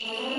you.